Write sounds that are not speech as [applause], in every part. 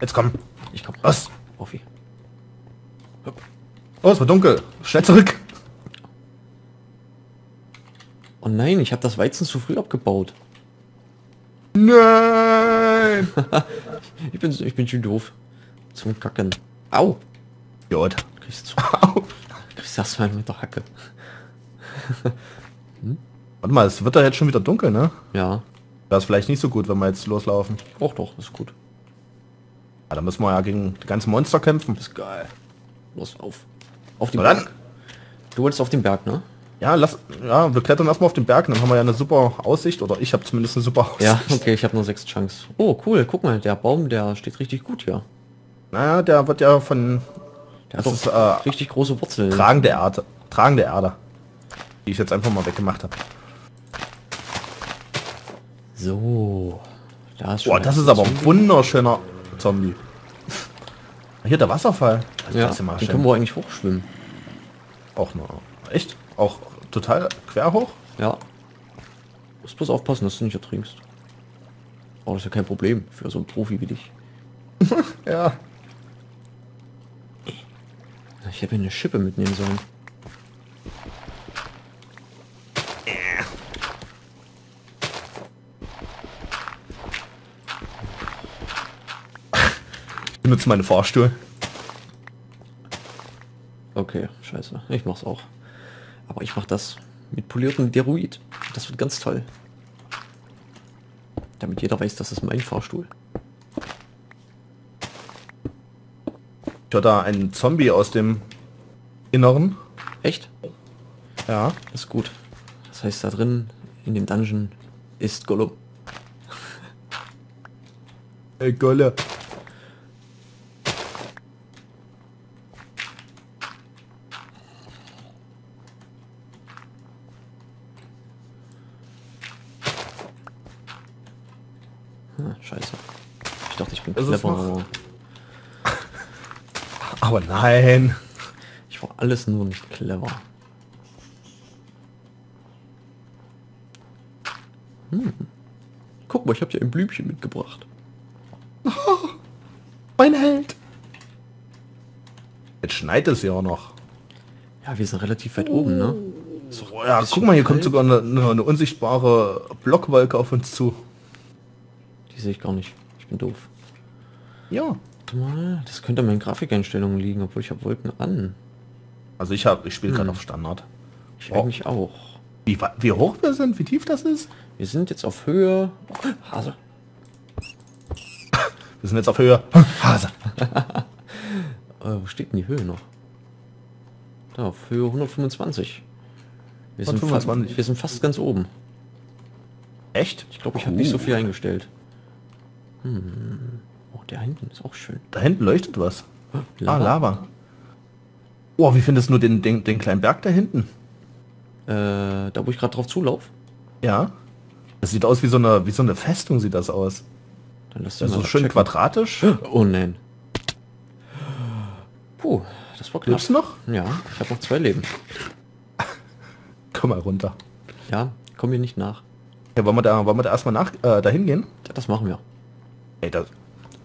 Jetzt komm. Ich komm. Was? Profi. Oh, es war dunkel. Schnell zurück. Oh nein, ich habe das Weizen zu früh abgebaut. Nein. [laughs] Ich bin, ich bin schon doof. Zum Kacken. Au! Idiot. Kriegst du [laughs] Au. kriegst erstmal mit der Hacke. [laughs] Warte mal, es wird da jetzt schon wieder dunkel, ne? Ja. Das ist vielleicht nicht so gut, wenn wir jetzt loslaufen. Och doch, ist gut. Ja, da müssen wir ja gegen die ganzen Monster kämpfen. Ist geil. Los, auf. Auf den Na dann. Berg. Du wolltest auf den Berg, ne? Ja, lass, ja, wir klettern erstmal auf den Berg, dann haben wir ja eine super Aussicht, oder ich habe zumindest eine super Aussicht. Ja, okay, ich habe nur sechs Chunks. Oh, cool, guck mal, der Baum, der steht richtig gut hier. Naja, der wird ja von Der hat Das doch ist, äh, richtig große Wurzeln. tragende Erde, tragende Erde, die ich jetzt einfach mal weggemacht habe. So. Da ist Boah, das ist aber ein wunderschöner Zombie. Hier der Wasserfall. Also Ja, den können wir eigentlich hochschwimmen. auch noch. Echt? Auch total quer hoch? Ja. Musst bloß aufpassen, dass du nicht ertrinkst. Aber das ist ja kein Problem für so einen Profi wie dich. [laughs] Ja. Ich hätte mir eine Schippe mitnehmen sollen. Benutze meine Fahrstuhl. Okay, scheiße. Ich mach's auch. Aber ich mach das mit poliertem Deruid. Das wird ganz toll. Damit jeder weiß, das ist mein Fahrstuhl. Ich höre da einen Zombie aus dem Inneren. Echt? Ja. Das ist gut. Das heißt, da drin in dem Dungeon ist Gollum. Ey, Golle. Hm, scheiße. Ich dachte, ich bin Ist es clever, [laughs] aber nein. ich war alles nur nicht clever. Hm. Guck mal, ich habe dir ein Blümchen mitgebracht. [laughs] Mein Held. Jetzt schneit es ja auch noch. Ja, wir sind relativ weit oben, ne? Doch Oh ja, guck mal, hier kommt kalt. sogar eine, eine, eine unsichtbare Blockwolke auf uns zu. Die sehe ich gar nicht. Ich bin doof. Ja. Mal, das könnte an meinen Grafikeinstellungen liegen, obwohl ich habe Wolken an. Also ich habe, ich spiele gerade Hm. auf Standard. Ich Oh. eigentlich auch. Wie, wie hoch wir sind, wie tief das ist? Wir sind jetzt auf Höhe. Hase. [laughs] Wir sind jetzt auf Höhe. Hase. [laughs] Äh, wo steht denn die Höhe noch? Da, auf Höhe 125. Wir sind, 125. Fast, wir sind fast ganz oben. Echt? Ich glaube, ich habe nicht so viel eingestellt. Hm. Oh, der hinten ist auch schön. Da hinten leuchtet was. Lava. Ah, Lava. Oh, wie findest du den, den, den kleinen Berg da hinten? Äh, da wo ich gerade drauf zulaufe. Ja. Das sieht aus wie so eine, wie so eine Festung sieht das aus. Dann lass Das so schön checken. quadratisch. [gasps] Oh nein. Puh, das war knapp. Lebst du noch? Ja, ich habe noch zwei Leben. [laughs] Komm mal runter. Ja, komm mir nicht nach. Ja, wollen wir da, wollen wir da erstmal nach, äh, dahin gehen? Ja, das machen wir. Ey, das,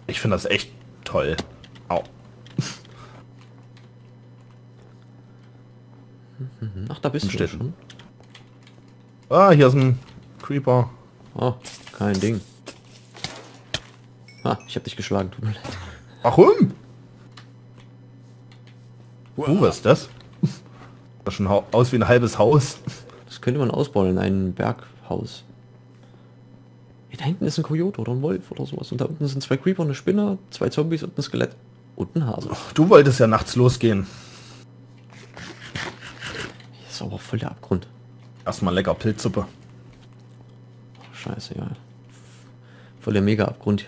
ich finde das echt toll. Au. [laughs] Ach, da bist du schon. Ah, hier ist ein Creeper. Oh, kein Ding. Ah, ich habe dich geschlagen, tut mir leid. Warum? Uh, was ist das? Das schon aus wie ein halbes Haus. Das könnte man ausbauen in ein Berghaus. Hey, da hinten ist ein Kojote oder ein Wolf oder sowas. Und da unten sind zwei Creeper, eine Spinne, zwei Zombies und ein Skelett. Und ein Hase. Du wolltest ja nachts losgehen. Hier ist aber voll der Abgrund. Erstmal lecker Pilzsuppe. Scheiße, ja. Voll der Mega-Abgrund.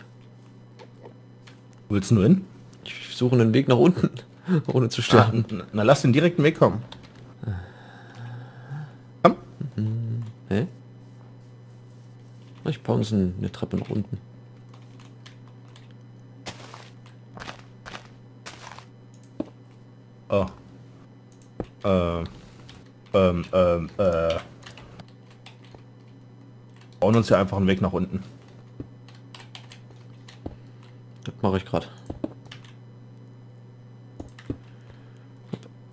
Willst du nur hin? Ich suche einen Weg nach unten, [laughs] ohne zu Ah, sterben. n- na, lass den direkten Weg kommen. Ich baue uns ein- eine Treppe nach unten. Oh. Äh. Ähm, ähm, äh. Bauen uns ja einfach einen Weg nach unten. Das mache ich gerade.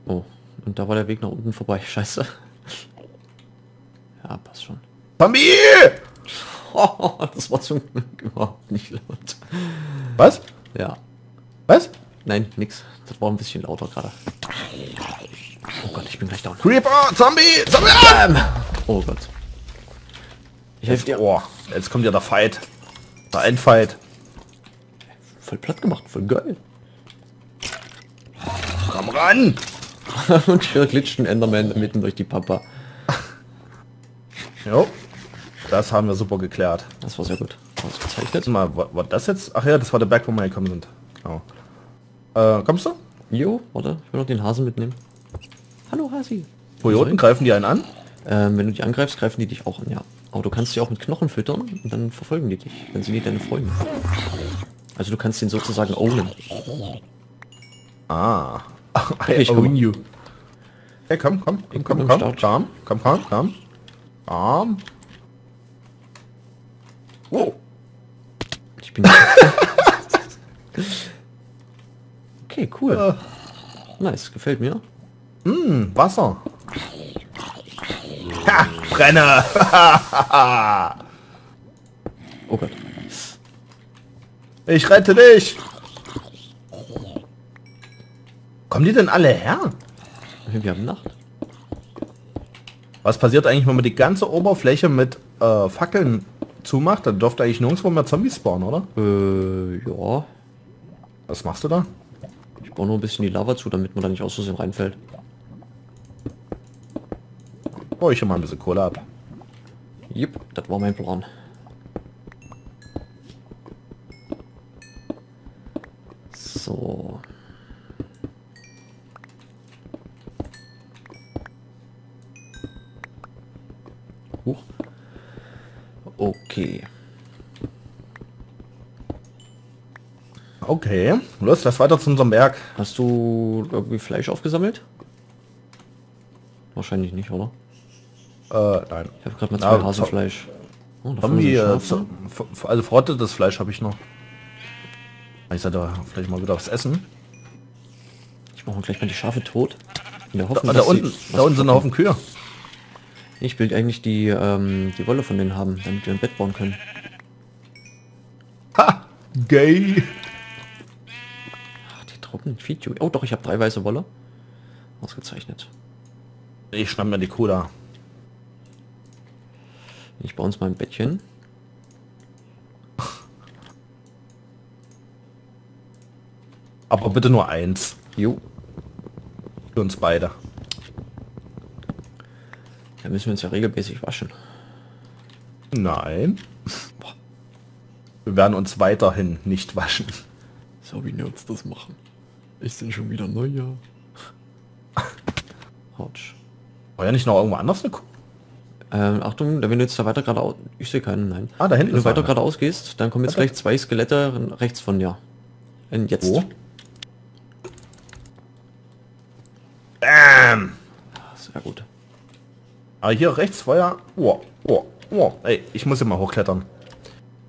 Oh, und da war der Weg nach unten vorbei. [laughs] Scheiße. Ja, passt schon. Zombie! [laughs] das war zum Glück überhaupt nicht laut. Was? Ja. Was? Nein, nix. Das war ein bisschen lauter gerade. Oh Gott, ich bin gleich down. Creeper! Zombie! Zombie! Ähm. Oh Gott. Ich helfe dir. Oh, jetzt kommt ja der Fight. Der Endfight. Voll platt gemacht, voll geil. Komm ran! [laughs] Und hier glitscht ein Enderman mitten durch die Pampa. Jo. Das haben wir super geklärt. Das war sehr gut. Ausgezeichnet. Mal, war, das jetzt? Ach ja, das war der Berg, wo wir gekommen sind. Genau. Äh, kommst du? Jo, warte, ich will noch den Hasen mitnehmen. Hallo Hasi. Kojoten greifen die einen an? Ähm, wenn du die angreifst, greifen die dich auch an, ja. Aber du kannst sie auch mit Knochen füttern und dann verfolgen die dich. Dann sind die deine Freunde. Also du kannst den sozusagen ownen. Ah. [laughs] Okay, ich komm. you. Hey, komm, komm, komm, komm, komm, Start. komm, komm, komm, komm. Komm. Wow. Ich bin... [laughs] okay, cool. Äh, Nice, gefällt mir. hm, Wasser. Ha, Brenner. [laughs] Oh Gott. ich rette dich. Kommen die denn alle her? Wir haben Nacht. Was passiert eigentlich, wenn man die ganze Oberfläche mit äh, Fackeln zumacht? Dann dürfte eigentlich nirgendwo mehr Zombies spawnen, oder? Äh, ja. Was machst du da? Ich baue nur ein bisschen die Lava zu, damit man da nicht aus Versehen reinfällt. Oh, ich schon mal ein bisschen Kohle ab. Jupp, das war mein Plan. So. Huch. Okay. Okay, los, lass weiter zu unserem Berg. Hast du irgendwie Fleisch aufgesammelt? Wahrscheinlich nicht, oder? Äh, nein. Ich habe gerade mal Na, zwei Hasenfleisch. Oh, davon Zombie, sind äh, so- f- also verrottetes Fleisch habe ich noch. Ich sollte vielleicht mal wieder was essen. Ich mache gleich mal die Schafe tot. In der Da, Hoffnung, da sie unten, da unten sind ein Haufen Kühe. Ich will eigentlich die, ähm, die Wolle von denen haben, damit wir ein Bett bauen können. Ha! Gay! Trockenen Video. Oh doch, ich habe drei weiße Wolle. Ausgezeichnet. Ich schnapp mir die Cola. Ich baue uns mal ein Bettchen. Aber bitte nur eins. Jo. Für uns beide. Da müssen wir uns ja regelmäßig waschen. Nein. Wir werden uns weiterhin nicht waschen. So wie Nerds das machen. Ist denn schon wieder Neujahr? [laughs] Autsch. War ja nicht noch irgendwo anders eine Kuh? Ähm, Achtung, wenn du jetzt da weiter geradeaus... Ich sehe keinen, nein. Ah, da hinten Wenn du weiter geradeaus gehst, dann kommen jetzt gleich zwei Skelette rechts von dir. Und jetzt. Wo? Bam! Sehr gut. Aber hier rechts war ja... Oh, oh, oh. Ey, ich muss ja mal hochklettern.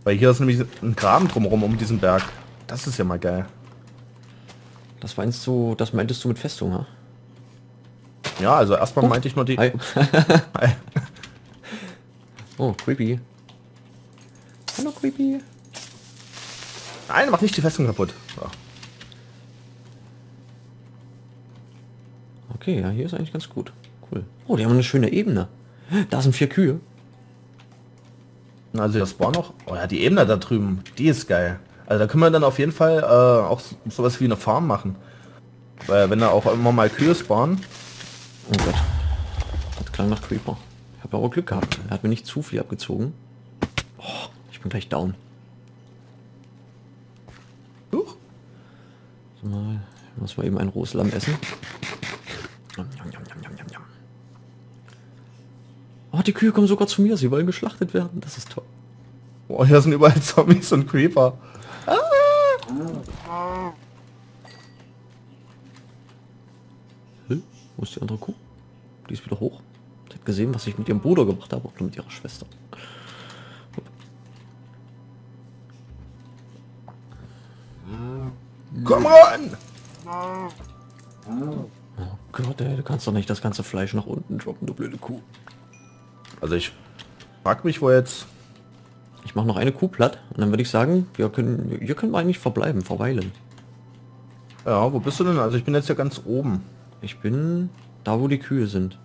Weil hier ist nämlich ein Graben drumherum um diesen Berg. Das ist ja mal geil. Das meinst du, das meintest du mit Festung, ha? Ja, also erstmal meinte ich nur die... Hi. Hi. [laughs] Oh, creepy. Hallo, creepy. Nein, mach nicht die Festung kaputt. So. Okay, ja, hier ist eigentlich ganz gut. Cool. Oh, die haben eine schöne Ebene. Da sind vier Kühe. Also das war noch... Oh ja, die Ebene da drüben, die ist geil. Also da können wir dann auf jeden Fall äh, auch so- sowas wie eine Farm machen. Weil wenn da auch immer mal Kühe spawnen... Oh Gott. Das klang nach Creeper. Ich habe aber Glück gehabt. Er hat mir nicht zu viel abgezogen. Oh, ich bin gleich down. Huch. So mal, muss mal eben ein rohes Lamm essen. Oh, die Kühe kommen sogar zu mir. Sie wollen geschlachtet werden. Das ist toll. Oh, hier sind überall Zombies und Creeper. Wo ist die andere Kuh? Die ist wieder hoch. Sie hat gesehen, was ich mit ihrem Bruder gemacht habe, oder mit ihrer Schwester. Komm ran! Oh Gott, ey, du kannst doch nicht das ganze Fleisch nach unten droppen, du blöde Kuh. Also ich frag mich, wo jetzt... Ich mache noch eine Kuh platt und dann würde ich sagen, wir können, hier können wir eigentlich verbleiben, verweilen. Ja, wo bist du denn? Also ich bin jetzt ja ganz oben. Ich bin da, wo die Kühe sind.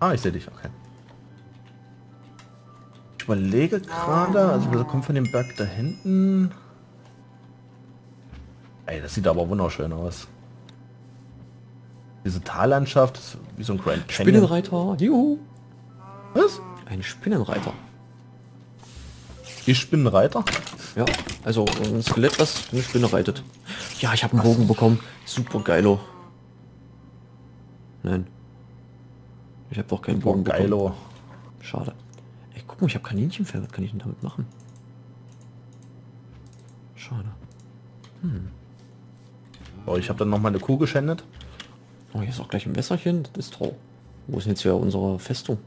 Ah, ich sehe dich, okay. Ich überlege gerade, also wir kommen von dem Berg da hinten. Ey, das sieht aber wunderschön aus. Diese Tallandschaft ist wie so ein Grand Canyon. Spinnenreiter, juhu. Was? Ein Spinnenreiter. Die Spinnenreiter? Ja, also ein Skelett, was eine Spinne reitet. Ja, ich habe einen Bogen bekommen. Super geilo. Nein. Ich habe doch keinen Bogen bekommen. Geilo. Schade. Ey, guck mal, ich habe Kaninchenfell. Was kann ich denn damit machen? Schade. Oh, ich habe dann noch mal eine Kuh geschändet. Oh, hier ist auch gleich ein Messerchen. Das ist toll. Wo ist denn jetzt hier unsere Festung?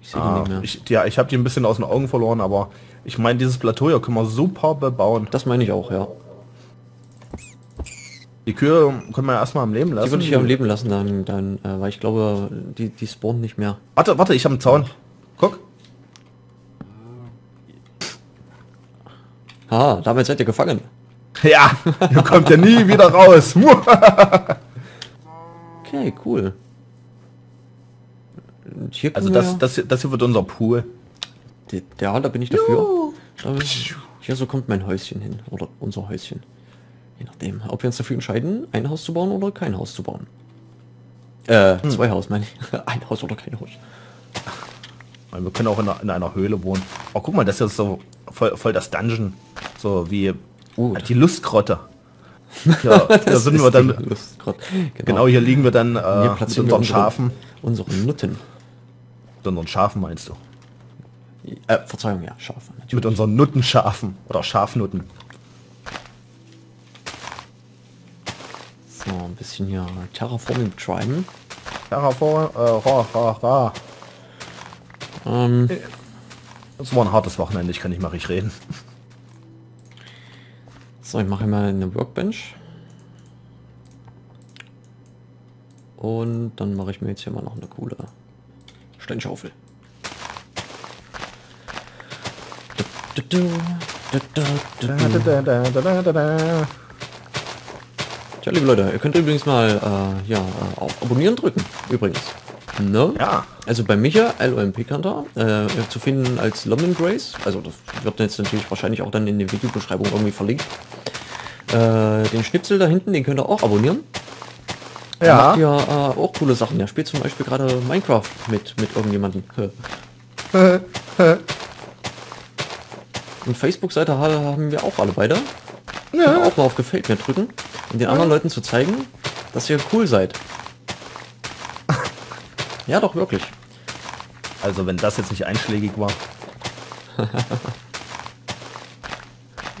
Ich sehe die Ah, nicht mehr. ich, ja, ich habe die ein bisschen aus den Augen verloren, aber ich meine, dieses Plateau hier können wir super bebauen. Das meine ich auch, ja. Die Kühe können wir erstmal am Leben lassen. Die würde ich am Leben lassen, dann, dann äh, weil ich glaube, die, die spawnen nicht mehr. Warte, warte, ich habe einen Zaun. Guck. Ah, damit seid ihr gefangen. [laughs] Ja, hier kommt ja nie wieder raus. [laughs] Okay, cool. Also das, das, hier- das hier wird unser Pool. ja, da bin ich dafür. Da bin ich, hier so kommt mein Häuschen hin. Oder unser Häuschen. Je nachdem, ob wir uns dafür entscheiden, ein Haus zu bauen oder kein Haus zu bauen. Äh, zwei Haus, meine ich. [laughs] Ein Haus oder kein Haus. Wir können auch in einer, in einer Höhle wohnen. Oh, guck mal, das ist so voll, voll das Dungeon. So wie Uh, die Lustgrotte. [laughs] Ja, da sind wir dann. Lustgrott. Genau, hier liegen wir dann äh, Hier mit unseren unsere, Schafen. unsere Nutten. Mit unseren Schafen meinst du? Äh, Verzeihung, ja, Schafe. Natürlich. Mit unseren Nuttenschafen. Oder Schafnutten. So, ein bisschen hier Terraforming treiben. Terrafor, äh, ra, ra, ra. Ähm, Das war ein hartes Wochenende, ich kann nicht mal richtig reden. [laughs] so, ich mache mal eine Workbench. Und dann mache ich mir jetzt hier mal noch eine coole Steinschaufel. Du, du, du, du, du, Da, du. da, da, da, da, da, da. Tja, liebe Leute, ihr könnt übrigens mal äh, ja, äh, auf Abonnieren drücken. Übrigens. Ne? Ja, Also bei Micha, LOMP Kanter, äh, zu finden als London Grace. Also das wird jetzt natürlich wahrscheinlich auch dann in der Videobeschreibung irgendwie verlinkt. Äh, den Schnipsel da hinten, den könnt ihr auch abonnieren. Ja. macht ja äh, auch coole Sachen. Der spielt zum Beispiel gerade Minecraft mit, mit irgendjemandem. Und Facebook-Seite ha- haben wir auch alle beide. Könnt ihr auch mal auf Gefällt mir drücken, um den anderen Leuten zu zeigen, dass ihr cool seid. ja, doch, wirklich. also wenn das jetzt nicht einschlägig war. [laughs]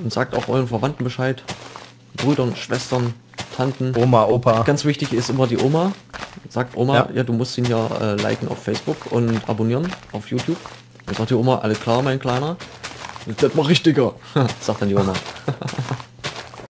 Und sagt auch euren Verwandten Bescheid. Brüdern, Schwestern, Tanten. Oma, Opa. Ganz wichtig ist immer die Oma. Sagt Oma, ja, Ja. du musst ihn ja äh, liken auf Facebook und abonnieren auf YouTube. Dann sagt die Oma, alles klar, mein Kleiner. Das mache ich, Digga. [laughs] sagt dann die Oma. [laughs]